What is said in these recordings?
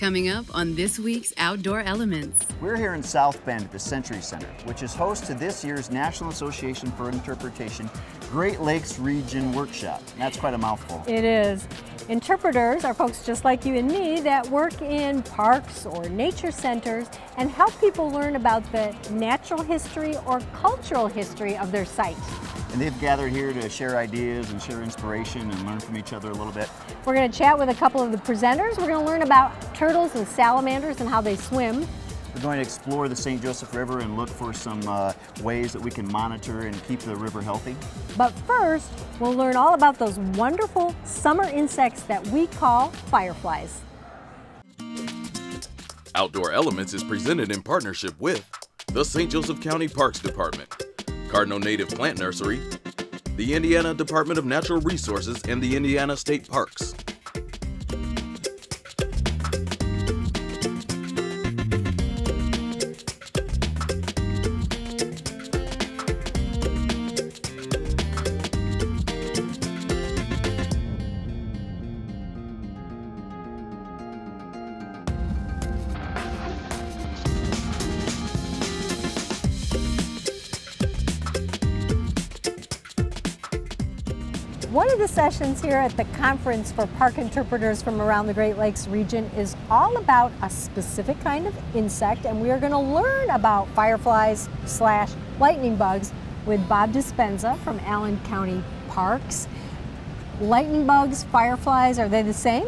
Coming up on this week's Outdoor Elements. We're here in South Bend at the Century Center, which is host to this year's National Association for Interpretation Great Lakes Region Workshop. That's quite a mouthful. It is. Interpreters are folks just like you and me that work in parks or nature centers and help people learn about the natural history or cultural history of their site. And they've gathered here to share ideas and share inspiration and learn from each other a little bit. We're going to chat with a couple of the presenters. We're going to learn about turtles and salamanders and how they swim. We're going to explore the St. Joseph River and look for some uh, ways that we can monitor and keep the river healthy. But first, we'll learn all about those wonderful summer insects that we call fireflies. Outdoor Elements is presented in partnership with the St. Joseph County Parks Department, Cardinal Native Plant Nursery, the Indiana Department of Natural Resources, and the Indiana State Parks. Sessions here at the Conference for Park Interpreters from around the Great Lakes region is all about a specific kind of insect, and we are going to learn about fireflies slash lightning bugs with Bob Dispenza from Allen County Parks. Lightning bugs, fireflies, are they the same?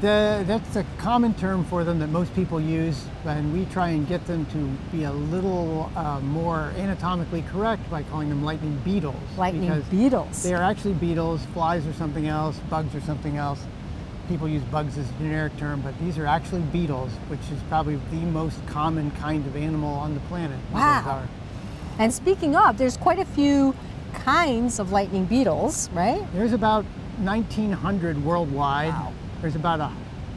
The, that's a common term for them that most people use, and we try and get them to be a little uh, more anatomically correct by calling them lightning beetles. Lightning because beetles. They are actually beetles. Flies are something else. Bugs are something else. People use bugs as a generic term, but these are actually beetles, which is probably the most common kind of animal on the planet. Wow. And speaking of, there's quite a few kinds of lightning beetles, right? There's about 1,900 worldwide. Wow. There's about a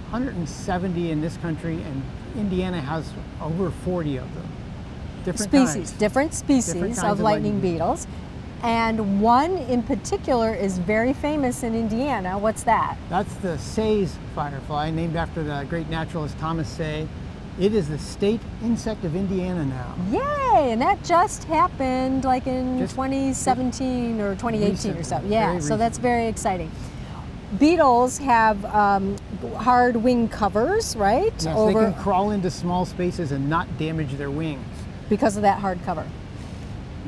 170 in this country, and Indiana has over 40 of them. Different species, kinds. different species Different of of lightning lightning beetles. And one in particular is very famous in Indiana. What's that? That's the Say's firefly, named after the great naturalist Thomas Say. It is the state insect of Indiana now. Yay! And that just happened like in Just 2017 or 2018 or so. Yeah, so that's very exciting. Beetles have um, hard wing covers, right? Yes, they can crawl into small spaces and not damage their wings. because of that hard cover.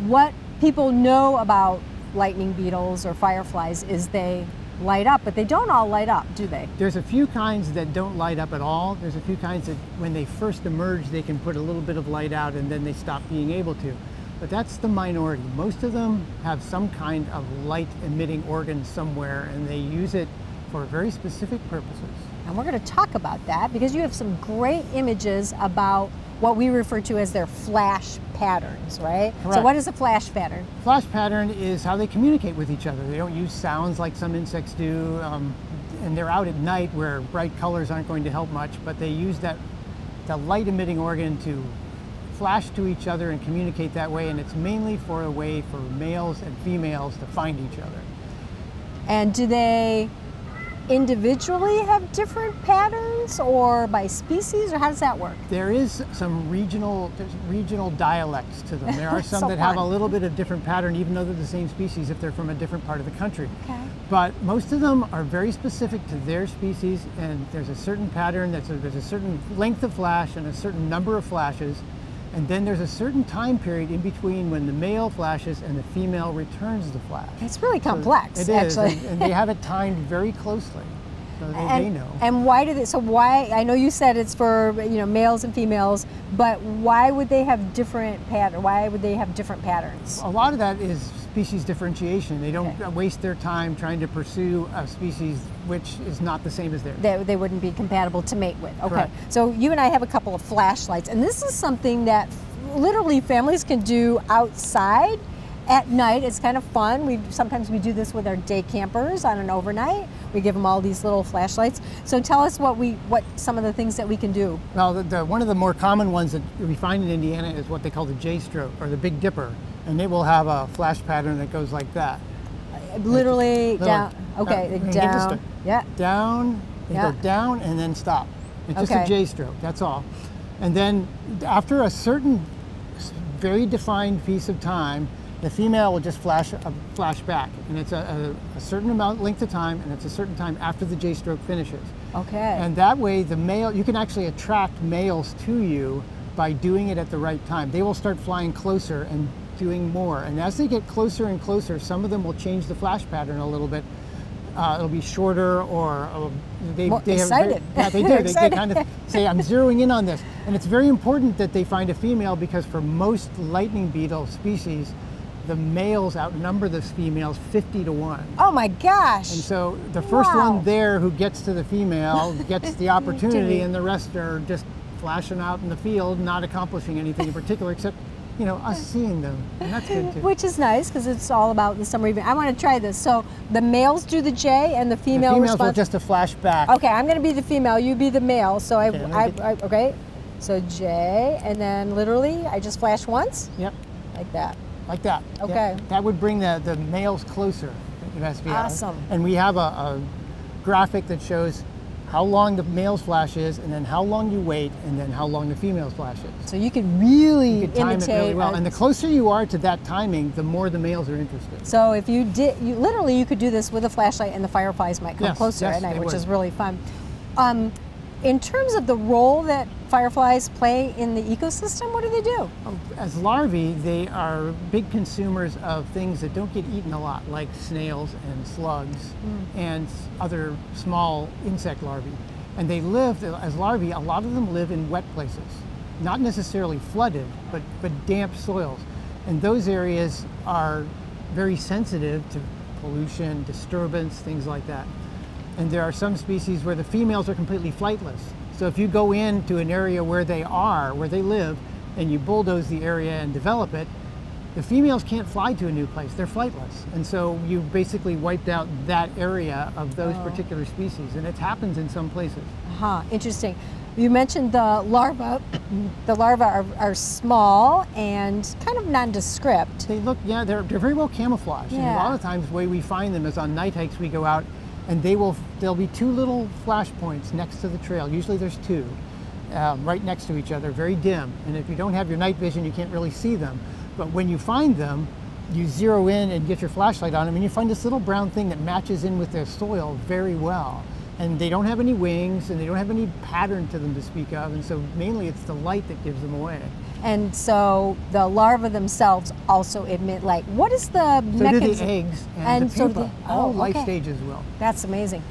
What people know about lightning beetles or fireflies is they light up, but they don't all light up, do they? There's a few kinds that don't light up at all. There's a few kinds that when they first emerge, they can put a little bit of light out and then they stop being able to. But that's the minority. Most of them have some kind of light emitting organ somewhere and they use it for very specific purposes. And we're going to talk about that because you have some great images about what we refer to as their flash patterns, right? So what is a flash pattern? Flash pattern is how they communicate with each other. They don't use sounds like some insects do, um, and they're out at night where bright colors aren't going to help much, but they use that the light emitting organ to flash to each other and communicate that way, and it's mainly for a way for males and females to find each other. And do they individually have different patterns or by species or how does that work? There is some regional there's regional dialects to them. There are some So that have a little bit of different pattern, even though they're the same species if they're from a different part of the country. Okay. But most of them are very specific to their species, and there's a certain pattern. That's a, there's a certain length of flash and a certain number of flashes, and then there's a certain time period in between when the male flashes and the female returns the flash. It's really So complex, It is, actually. and, and they have it timed very closely, so they, and, they know. And why do they? So why? I know you said it's for you know males and females, but why would they have different pattern? Why would they have different patterns? A lot of that is species differentiation. They don't Okay. waste their time trying to pursue a species which is not the same as theirs. They, they wouldn't be compatible to mate with. Okay. Correct. So you and I have a couple of flashlights, and this is something that literally families can do outside at night. It's kind of fun. We sometimes we do this with our day campers on an overnight. We give them all these little flashlights. So tell us what we what some of the things that we can do. Well, the, the, one of the more common ones that we find in Indiana is what they call the J stroke or the Big Dipper, and it will have a flash pattern that goes like that. Literally down. uh, Okay, this down. Yeah. Down, they Yeah. go down and then stop. It's just Okay. a J stroke, that's all. And then after a certain very defined piece of time, the female will just flash a flash back, and it's a, a, a certain amount length of time, and it's a certain time after the J stroke finishes. Okay. And that way, the male you can actually attract males to you by doing it at the right time. They will start flying closer and doing more, and as they get closer and closer, some of them will change the flash pattern a little bit. Uh, it'll be shorter, or uh, they, More they have very- yeah, they do. They, they kind of say, "I'm zeroing in on this," and it's very important that they find a female because for most lightning beetle species, the males outnumber the females 50 to one. oh my gosh. And so the first Wow. one there who gets to the female gets the Opportunity. and the rest are just flashing out in the field, not accomplishing anything in particular except, you know, us seeing them. And that's good too. Which is nice because it's all about the summer evening. I want to try this. So the males do the J and the the female females will responds. just a flash back. Okay, I'm going to be the female. You be the male. So I, Okay, me I, I, okay. So J, and then literally I just flash once Yep, like that. like that. Okay. That would bring the, the males closer. It has to be Awesome. And we have a, a graphic that shows how long the male's flash is, and then how long you wait, and then how long the female's flash is. So you can really You time imitate. it really well. And the closer you are to that timing, the more the males are interested. So if you did, you literally you could do this with a flashlight, and the fireflies might come Yes, closer yes, at night, which would. is really fun. Um, in terms of the role that fireflies play in the ecosystem, what do they do? Oh, as larvae, they are big consumers of things that don't get eaten a lot, like snails and slugs hmm. and other small insect larvae. And they live, as larvae, a lot of them live in wet places, not necessarily flooded, but, but damp soils. And those areas are very sensitive to pollution, disturbance, things like that. And there are some species where the females are completely flightless. So if you go into an area where they are, where they live, and you bulldoze the area and develop it, the females can't fly to a new place. They're flightless. And so you basically wiped out that area of those oh. particular species. And it happens in some places. Huh, interesting. You mentioned the larva. the larvae are, are small and kind of nondescript. They look, yeah, they're, they're very well camouflaged. And a lot of times the way we find them is on night hikes we go out and they will, there'll be two little flash points next to the trail. Usually there's two, um, right next to each other, very dim. And if you don't have your night vision, you can't really see them. But when you find them, you zero in and get your flashlight on them and you find this little brown thing that matches in with their soil very well. And they don't have any wings and they don't have any pattern to them to speak of. And so mainly it's the light that gives them away. And so the larvae themselves also emit light. What is the So mechanism? the eggs and, And the so pupa. the- All oh, life okay. stages will. That's amazing.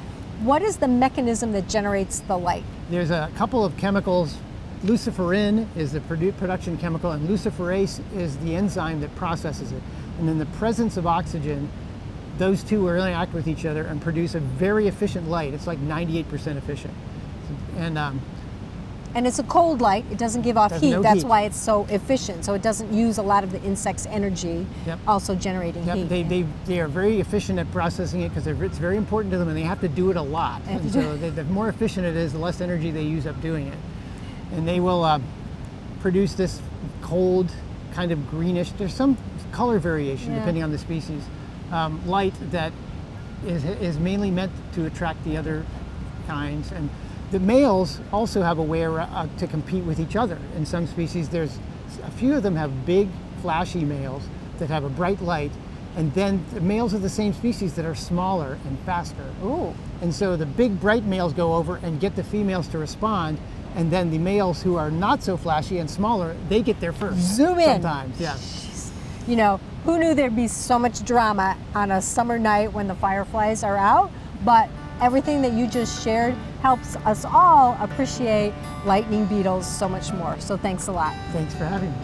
What is the mechanism that generates the light? There's a couple of chemicals. Luciferin is the produ- production chemical, and luciferase is the enzyme that processes it. And in the presence of oxygen, those two will interact with each other and produce a very efficient light. It's like 98% efficient. And um, And it's a cold light. It doesn't give off There's heat. no That's heat. why it's so efficient. So it doesn't use a lot of the insect's energy, Yep. also generating yep, heat. they, they, they are very efficient at processing it because it's very important to them and they have to do it a lot. And so the, the more efficient it is, the less energy they use up doing it. And they will uh, produce this cold, kind of greenish, there's some color variation Yeah. depending on the species, um, light that is, is mainly meant to attract the other kinds. And the males also have a way uh, to compete with each other. In some species, there's a few of them have big, flashy males that have a bright light, and then the males of the same species that are smaller and faster. Ooh. And so the big, bright males go over and get the females to respond, and then the males who are not so flashy and smaller, they get there first. Zoom in. Sometimes, yeah. You know, who knew there'd be so much drama on a summer night when the fireflies are out? But everything that you just shared helps us all appreciate lightning beetles so much more. So thanks a lot. Thanks for having me.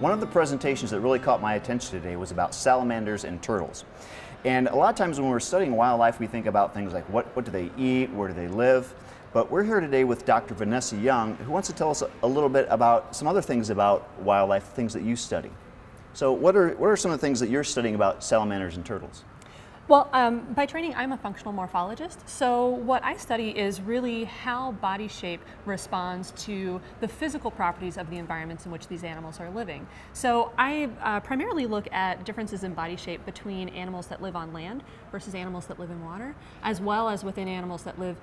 One of the presentations that really caught my attention today was about salamanders and turtles. And a lot of times when we're studying wildlife, we think about things like what, what do they eat, where do they live. But we're here today with Dr. Vanessa Young, who wants to tell us a, a little bit about some other things about wildlife, things that you study. So, what are, what are some of the things that you're studying about salamanders and turtles? Well, um, by training, I'm a functional morphologist. So, what I study is really how body shape responds to the physical properties of the environments in which these animals are living. So, I uh, primarily look at differences in body shape between animals that live on land versus animals that live in water, as well as within animals that live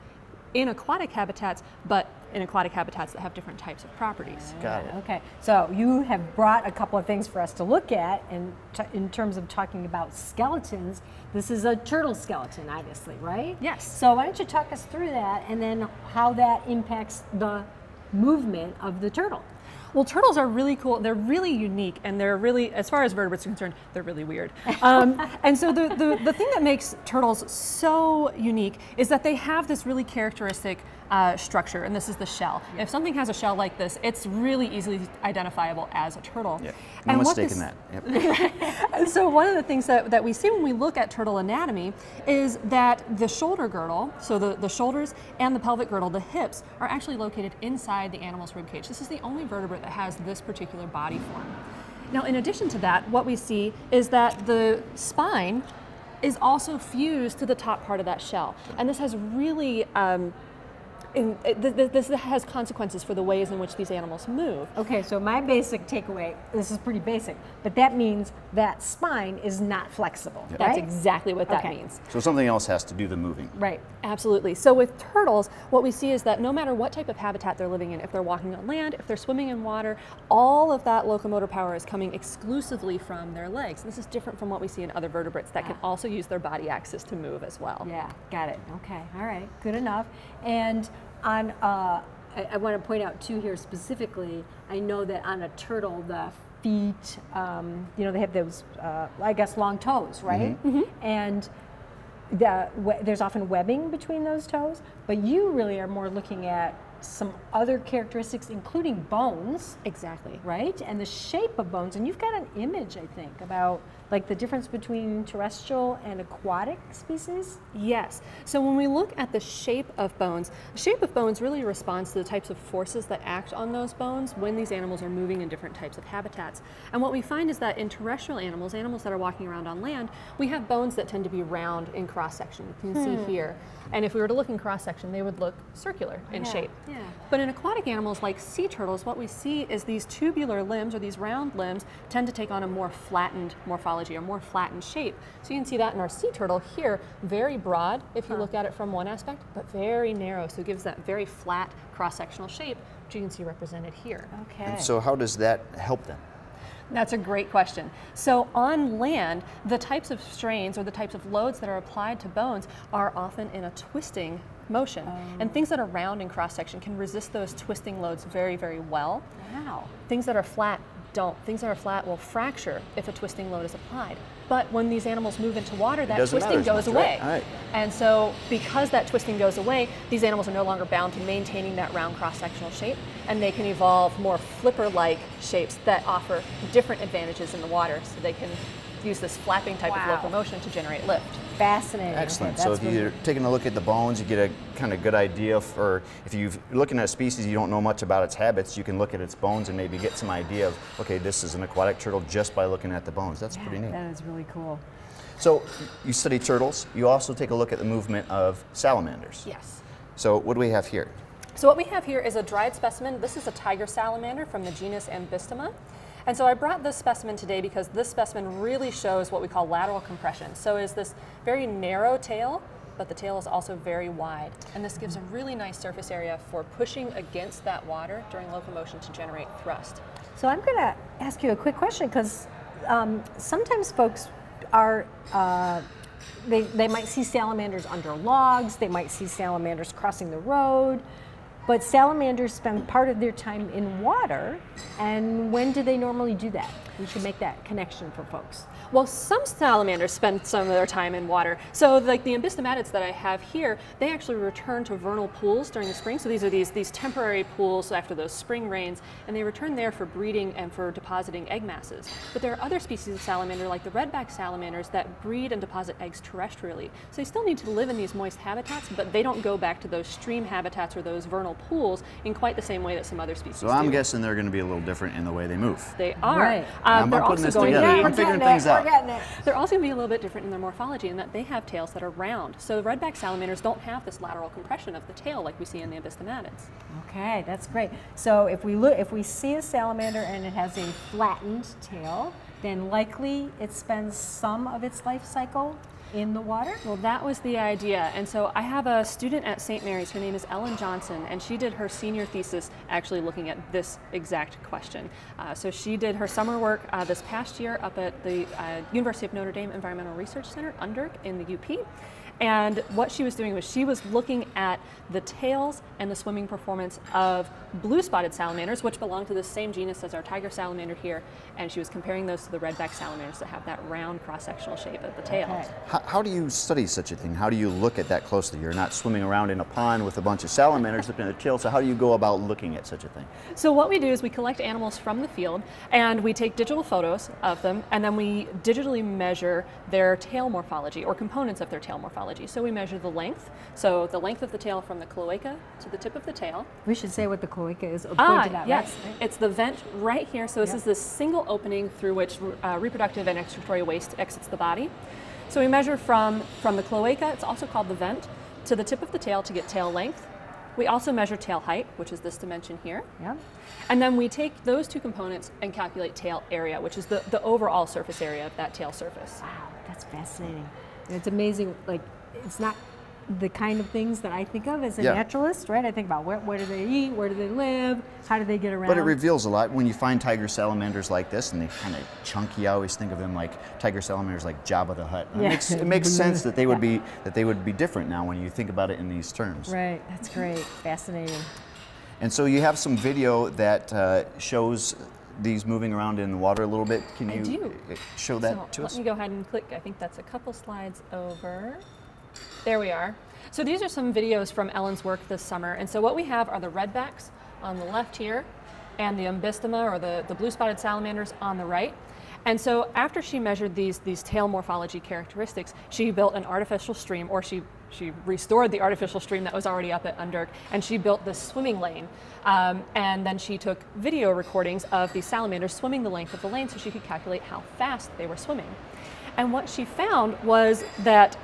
in aquatic habitats, but in aquatic habitats that have different types of properties. Got it. Okay, so you have brought a couple of things for us to look at, and t- in terms of talking about skeletons, this is a turtle skeleton, obviously, right? Yes. So why don't you talk us through that, and then how that impacts the movement of the turtle? Well, turtles are really cool. They're really unique, and they're really, as far as vertebrates are concerned, they're really weird. Um, and so the, the, the thing that makes turtles so unique is that they have this really characteristic uh, structure, and this is the shell. If something has a shell like this, it's really easily identifiable as a turtle. Yeah. And No what mistake in that. Yep. and so one of the things that, that we see when we look at turtle anatomy is that the shoulder girdle, so the, the shoulders and the pelvic girdle, the hips, are actually located inside the animal's rib cage. This is the only vertebrate that has this particular body form. Now, in addition to that, what we see is that the spine is also fused to the top part of that shell. And this has really um, in, this has consequences for the ways in which these animals move. Okay, so my basic takeaway, this is pretty basic, but that means that spine is not flexible, That's right? exactly what that Okay. means. So something else has to do the moving. Right. Absolutely. So with turtles, what we see is that no matter what type of habitat they're living in, if they're walking on land, if they're swimming in water, all of that locomotor power is coming exclusively from their legs. This is different from what we see in other vertebrates that can also use their body axis to move as well. Yeah, got it. Okay, all right, good enough. And on, uh, I, I want to point out too here specifically, I know that on a turtle, the feet, um, you know, they have those, uh, I guess, long toes, right? And the, we, there's often webbing between those toes, but you really are more looking at some other characteristics, including bones, Exactly. right? And the shape of bones. And you've got an image, I think, about like the difference between terrestrial and aquatic species. Yes. So when we look at the shape of bones, the shape of bones really responds to the types of forces that act on those bones when these animals are moving in different types of habitats. And what we find is that in terrestrial animals, animals that are walking around on land, we have bones that tend to be round in cross section. You can see hmm. here. And if we were to look in cross section, they would look circular in Yeah, shape. yeah. But in aquatic animals like sea turtles, what we see is these tubular limbs or these round limbs tend to take on a more flattened morphology, or more flattened shape. So you can see that in our sea turtle here, very broad if you look at it from one aspect, but very narrow. So it gives that very flat cross-sectional shape, which you can see represented here. Okay. And so how does that help them? That's a great question. So on land, the types of strains or the types of loads that are applied to bones are often in a twisting motion. Oh. And things that are round in cross section can resist those twisting loads very, very well. wow. Things that are flat don't. Things that are flat will fracture if a twisting load is applied. But when these animals move into water, that twisting matter goes much, right? away. Right. And so, because that twisting goes away, these animals are no longer bound to maintaining that round cross sectional shape, and they can evolve more flipper like shapes that offer different advantages in the water. So, they can use this flapping type Wow. of locomotion to generate lift. Fascinating. Okay, Excellent. so if really- you're taking a look at the bones, you get a kind of good idea for if you're looking at a species you don't know much about its habits, you can look at its bones and maybe get some idea of, okay, this is an aquatic turtle just by looking at the bones. That's pretty neat. That is really cool. So you study turtles. You also take a look at the movement of salamanders. Yes. So what do we have here? So what we have here is a dried specimen. This is a tiger salamander from the genus Ambystoma. And so I brought this specimen today because this specimen really shows what we call lateral compression. So is this very narrow tail, but the tail is also very wide. And this gives a really nice surface area for pushing against that water during locomotion to generate thrust. So I'm going to ask you a quick question because um, sometimes folks are. Uh, they, they might see salamanders under logs, they might see salamanders crossing the road, but salamanders spend part of their time in water. And when do they normally do that? We should make that connection for folks. Well, some salamanders spend some of their time in water. So, like the ambystomatids that I have here, they actually return to vernal pools during the spring. So these are these these temporary pools after those spring rains, and they return there for breeding and for depositing egg masses. But there are other species of salamander, like the redback salamanders, that breed and deposit eggs terrestrially. So they still need to live in these moist habitats, but they don't go back to those stream habitats or those vernal pools in quite the same way that some other species do. So I'm do. guessing they're going to be a little different in the way they move. They are. Right. Uh, I'm- they're I'm putting this going together. to I'm figuring things out. Getting it. they're also going to be a little bit different in their morphology in that they have tails that are round. So redback salamanders don't have this lateral compression of the tail like we see in the ambystomatids. Okay, that's great. So if we look, if we see a salamander and it has a flattened tail, then likely it spends some of its life cycle in the water? Well, that was the idea. And so I have a student at St. Mary's. Her name is Ellen Johnson, and she did her senior thesis actually looking at this exact question. Uh, so she did her summer work uh, this past year up at the uh, University of Notre Dame Environmental Research Center, UNDERC, in the UP. And what she was doing was she was looking at the tails and the swimming performance of blue spotted salamanders, which belong to the same genus as our tiger salamander here. And she was comparing those to the redback salamanders that have that round cross sectional shape of the tail. Okay. How, how do you study such a thing? How do you look at that closely? You're not swimming around in a pond with a bunch of salamanders looking at the tail, so how do you go about looking at such a thing? So what we do is we collect animals from the field and we take digital photos of them and then we digitally measure their tail morphology or components of their tail morphology. So we measure the length, so the length of the tail from the cloaca to the tip of the tail. We should say what the cloaca is Ah, at, yes, right? it's the vent right here. So this Yep. is the single opening through which uh, reproductive and excretory waste exits the body. So we measure from, from the cloaca, it's also called the vent, to the tip of the tail to get tail length. We also measure tail height, which is this dimension here. Yeah. And then we take those two components and calculate tail area, which is the, the overall surface area of that tail surface. Wow, that's fascinating. It's amazing, like, it's not the kind of things that I think of as a Yeah. naturalist, right? I think about where, where do they eat, where do they live, how do they get around. But it reveals a lot when you find tiger salamanders like this, and they kind of chunky. I always think of them like tiger salamanders, like Jabba the Hutt. It makes, it makes sense that they would be that they would be different now when you think about it in these terms. Right, that's great, fascinating. And so you have some video that uh, shows these moving around in the water a little bit. Can I you do. uh, show that so to let us? Let me go ahead and click. I think that's a couple slides over. There we are. So these are some videos from Ellen's work this summer. And so what we have are the redbacks on the left here and the Ambystoma or the, the blue spotted salamanders on the right. And so after she measured these, these tail morphology characteristics, she built an artificial stream, or she, she restored the artificial stream that was already up at UNDERC, and she built this swimming lane. Um, and then she took video recordings of these salamanders swimming the length of the lane so she could calculate how fast they were swimming. And what she found was that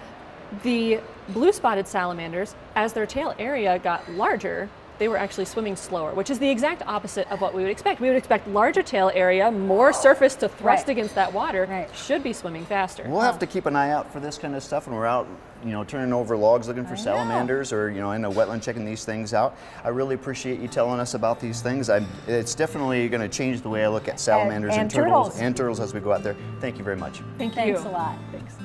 the blue spotted salamanders, as their tail area got larger, they were actually swimming slower, which is the exact opposite of what we would expect. We would expect larger tail area, more surface to thrust Right. against that water, Right. should be swimming faster. We'll have to keep an eye out for this kind of stuff when we're out, you know, turning over logs looking for I know. salamanders or, you know, in a wetland checking these things out. I really appreciate you telling us about these things. i it's definitely going to change the way I look at salamanders and and, turtles, turtles. and turtles as we go out there. Thank you very much. Thank Thanks you. a lot. Thanks.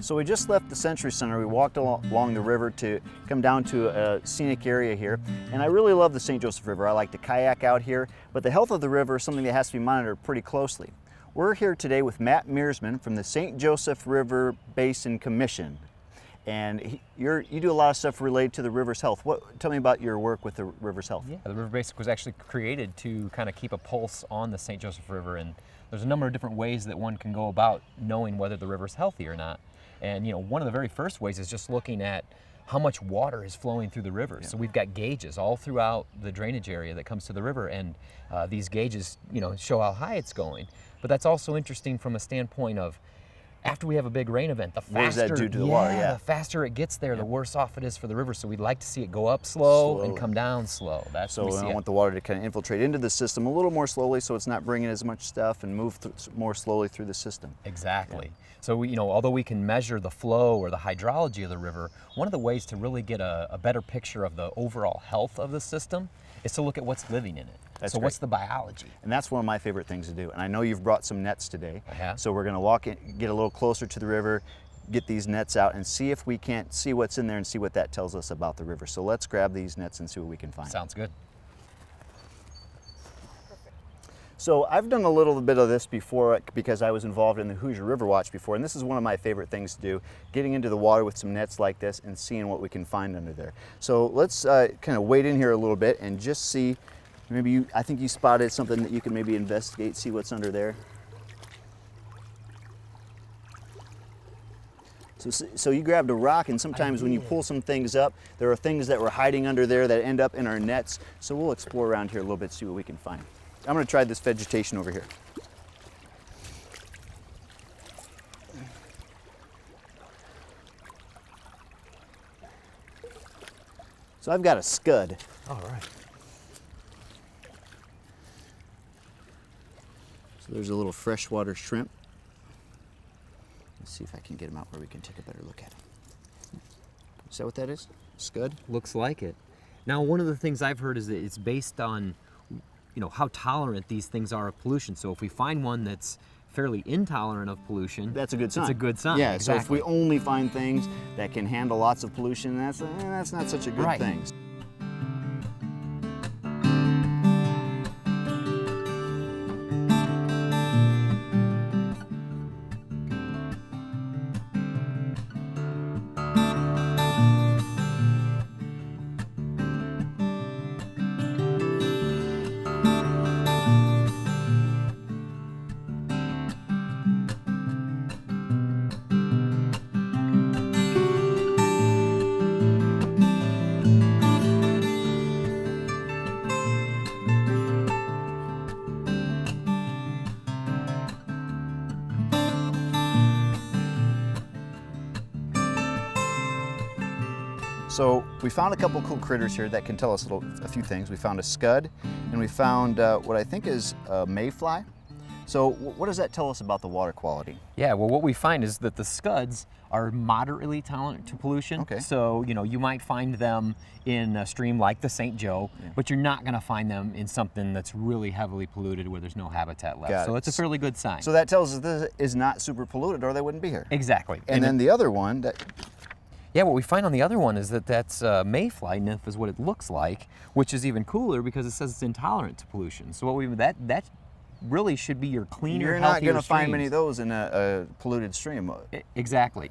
So we just left the Century Center. We walked along the river to come down to a scenic area here. And I really love the St. Joseph River. I like to kayak out here, but the health of the river is something that has to be monitored pretty closely. We're here today with Matt Meersman from the St. Joseph River Basin Commission. And he, you're, you do a lot of stuff related to the river's health. What, tell me about your work with the river's health. Yeah, the River Basin was actually created to kind of keep a pulse on the St. Joseph River, and there's a number of different ways that one can go about knowing whether the river's healthy or not. And you know, one of the very first ways is just looking at how much water is flowing through the river. So we've got gauges all throughout the drainage area that comes to the river, and uh, these gauges, you know, show how high it's going. But that's also interesting from a standpoint of after we have a big rain event, the faster, that do to the water? Yeah. the faster it gets there, the worse off it is for the river. So we'd like to see it go up slow Slowly. and come down slow. That's So we I want the water to kind of infiltrate into the system a little more slowly so it's not bringing as much stuff and move more slowly through the system. Exactly. So we, you know, although we can measure the flow or the hydrology of the river, one of the ways to really get a, a better picture of the overall health of the system is to look at what's living in it. That's so great. what's the biology? And that's one of my favorite things to do. And I know you've brought some nets today. I have. So we're going to walk in, get a little closer to the river, get these nets out, and see if we can't see what's in there and see what that tells us about the river. So let's grab these nets and see what we can find. Sounds good. So I've done a little bit of this before because I was involved in the Hoosier River Watch before, and this is one of my favorite things to do, getting into the water with some nets like this and seeing what we can find under there. So let's uh, kind of wade in here a little bit and just see, maybe you, I think you spotted something that you can maybe investigate, see what's under there. So, so you grabbed a rock, and sometimes when you pull some things up, there are things that were hiding under there that end up in our nets. So we'll explore around here a little bit, see what we can find. I'm going to try this vegetation over here. So I've got a scud. All right. So there's a little freshwater shrimp. Let's see if I can get them out where we can take a better look at them. Is that what that is? Scud? Looks like it. Now, one of the things I've heard is that it's based on, you know, how tolerant these things are of pollution. So if we find one that's fairly intolerant of pollution, That's a good sign. It's a good sign. Yeah, so if we only find things that can handle lots of pollution, that's, eh, that's not such a good Right. thing. So we found a couple cool critters here that can tell us a, little, a few things. We found a scud, and we found uh, what I think is a mayfly. So what does that tell us about the water quality? Yeah, well, what we find is that the scuds are moderately tolerant to pollution. Okay. So, you know, you might find them in a stream like the St. Joe, but you're not going to find them in something that's really heavily polluted where there's no habitat left. Got so it. it's a fairly good sign. So that tells us this is not super polluted, or they wouldn't be here. exactly. And then the other one that Yeah, what we find on the other one is that that's uh, mayfly nymph is what it looks like, which is even cooler because it says it's intolerant to pollution. So what we that that really should be your cleaner, you're not going to find many of those in a, a polluted stream, Exactly.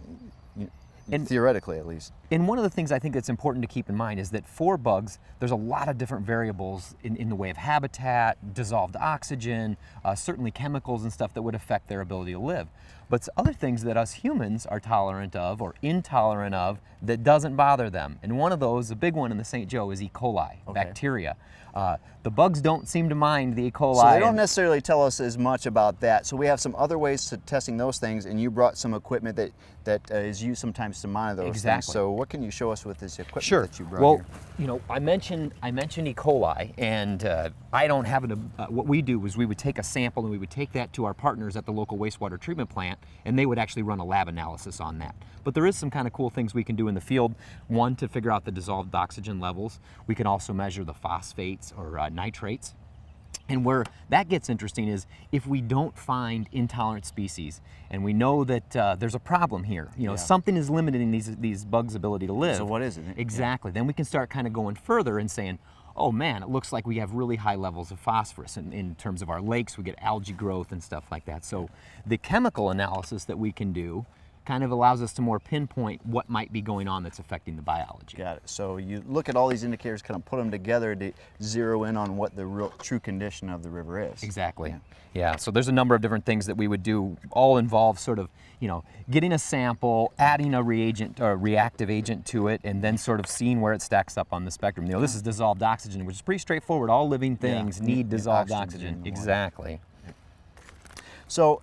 And- theoretically at least. And one of the things I think that's important to keep in mind is that for bugs, there's a lot of different variables in, in the way of habitat, dissolved oxygen, uh, certainly chemicals and stuff that would affect their ability to live. But other things that us humans are tolerant of or intolerant of that doesn't bother them. And one of those, the big one in the St. Joe, is E. coli, bacteria. Uh, the bugs don't seem to mind the E. coli. So they don't necessarily tell us as much about that. So we have some other ways to testing those things, and you brought some equipment that that uh, is used sometimes to monitor those things. Exactly. So what can you show us with this equipment Sure. that you brought well, here? you know, I mentioned I mentioned E. coli, and uh, I don't have an. Uh, what we do is we would take a sample and we would take that to our partners at the local wastewater treatment plant, and they would actually run a lab analysis on that. But there is some kind of cool things we can do in the field. One to figure out the dissolved oxygen levels. We can also measure the phosphates or uh, nitrates. And where that gets interesting is if we don't find intolerant species, and we know that uh, there's a problem here. You know, Yeah. something is limiting these these bugs' ability to live. So what is it? Yeah. Exactly. Then we can start kind of going further and saying, oh man, it looks like we have really high levels of phosphorus in, in terms of our lakes. We get algae growth and stuff like that. So the chemical analysis that we can do kind of allows us to more pinpoint what might be going on that's affecting the biology. Got it. So you look at all these indicators, kind of put them together to zero in on what the real true condition of the river is. Exactly. Yeah. So there's a number of different things that we would do, all involve sort of, you know, getting a sample, adding a reagent or reactive agent to it, and then sort of seeing where it stacks up on the spectrum. You know, this is dissolved oxygen, which is pretty straightforward. All living things Yeah, need yeah, dissolved oxygen oxygen. Exactly. So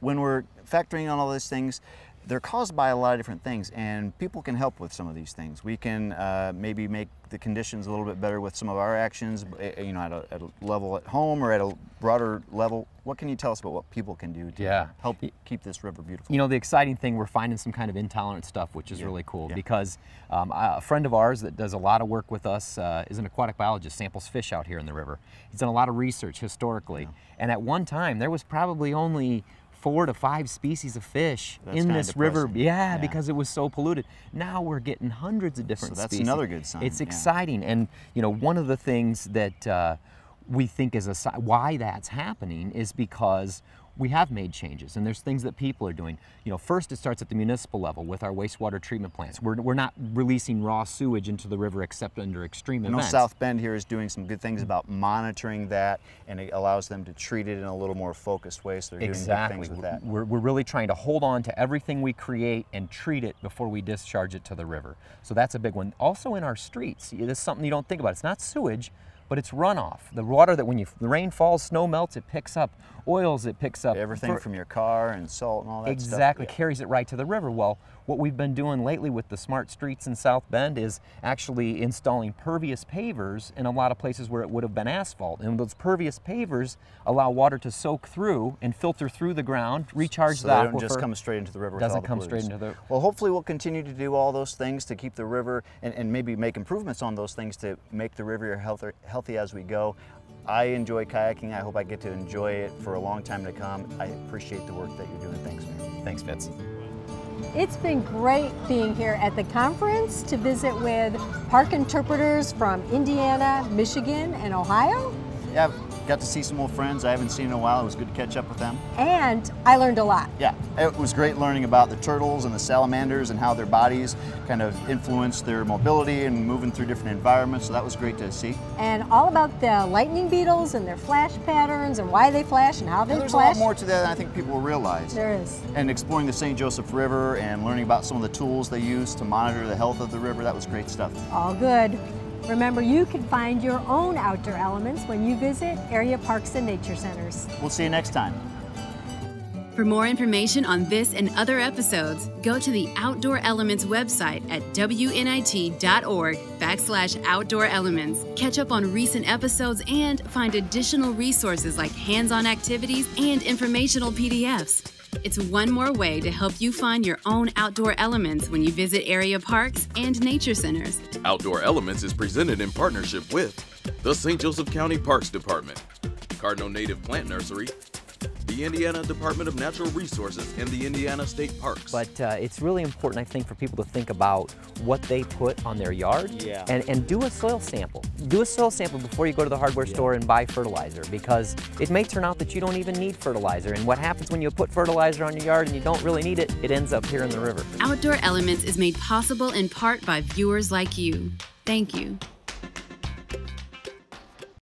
when we're factoring on all these things, they're caused by a lot of different things, and people can help with some of these things. We can uh, maybe make the conditions a little bit better with some of our actions, eh, you know, at a, at a level at home or at a broader level. What can you tell us about what people can do to Yeah. help keep this river beautiful? You know, the exciting thing, we're finding some kind of intolerant stuff, which is Yeah, really cool yeah. because um, a friend of ours that does a lot of work with us uh, is an aquatic biologist, samples fish out here in the river. He's done a lot of research historically. And at one time, there was probably only four to five species of fish That's in this river. Yeah, Yeah. because it was so polluted. Now we're getting hundreds of different So that's species. another good sign, It's yeah. exciting. And, you know, one of the things that uh, we think is a why that's happening is because we have made changes and there's things that people are doing. You know, first it starts at the municipal level with our wastewater treatment plants. We're, we're not releasing raw sewage into the river except under extreme I know events. South Bend here is doing some good things about monitoring that, and it allows them to treat it in a little more focused way. So they're doing good things with that. We're, we're really trying to hold on to everything we create and treat it before we discharge it to the river. So that's a big one. Also in our streets, this is something you don't think about. It's not sewage, but it's runoff. The water that when you, the rain falls, snow melts, it picks up oils, it picks up Everything fer- from your car and salt and all that stuff. exactly Yeah. carries it right to the river. Well, what we've been doing lately with the smart streets in South Bend is actually installing pervious pavers in a lot of places where it would have been asphalt. And those pervious pavers allow water to soak through and filter through the ground, recharge that. so the they don't just come straight into the river. Doesn't come straight into the- Well, hopefully we'll continue to do all those things to keep the river and, and maybe make improvements on those things to make the river healthy, healthy as we go. I enjoy kayaking. I hope I get to enjoy it for a long time to come. I appreciate the work that you're doing. Thanks, man. Thanks, Vince. It's been great being here at the conference to visit with park interpreters from Indiana, Michigan, and Ohio. Yeah, got to see some old friends I haven't seen in a while. It was good to catch up with them. And I learned a lot. Yeah, it was great learning about the turtles and the salamanders and how their bodies kind of influence their mobility and moving through different environments. So that was great to see. And all about the lightning beetles and their flash patterns and why they flash and how they And there's flash. a lot more to that than I think people realize. There is. And exploring the St. Joseph River and learning about some of the tools they use to monitor the health of the river, that was great stuff. All good. Remember, you can find your own outdoor elements when you visit area parks and nature centers. We'll see you next time. For more information on this and other episodes, go to the Outdoor Elements website at wnit.org backslash outdoor elements. Catch up on recent episodes and find additional resources like hands-on activities and informational PDFs. It's one more way to help you find your own outdoor elements when you visit area parks and nature centers. Outdoor Elements is presented in partnership with the St. Joseph County Parks Department, Cardinal Native Plant Nursery, the Indiana Department of Natural Resources, and the Indiana State Parks. But uh, it's really important, I think, for people to think about what they put on their yard Yeah. and, and do a soil sample. Do a soil sample before you go to the hardware store and buy fertilizer because it may turn out that you don't even need fertilizer. And what happens when you put fertilizer on your yard and you don't really need it, it ends up here in the river. Outdoor Elements is made possible in part by viewers like you. Thank you.